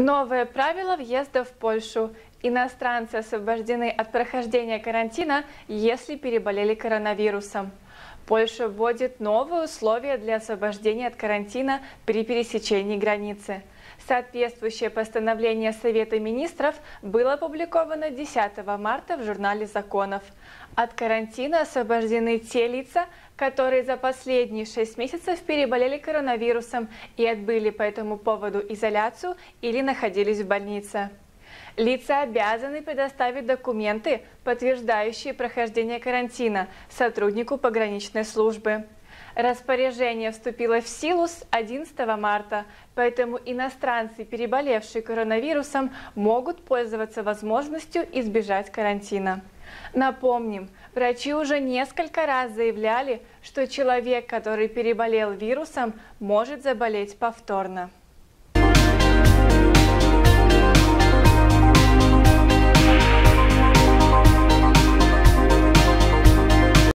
Новые правила въезда в Польшу. Иностранцы освобождены от прохождения карантина, если переболели коронавирусом. Польша вводит новые условия для освобождения от карантина при пересечении границы. Соответствующее постановление Совета министров было опубликовано 10 марта в журнале законов. От карантина освобождены те лица, которые за последние шесть месяцев переболели коронавирусом и отбыли по этому поводу изоляцию или находились в больнице. Лица обязаны предоставить документы, подтверждающие прохождение карантина сотруднику пограничной службы. Распоряжение вступило в силу с 11 марта, поэтому иностранцы, переболевшие коронавирусом, могут пользоваться возможностью избежать карантина. Напомним, врачи уже несколько раз заявляли, что человек, который переболел вирусом, может заболеть повторно.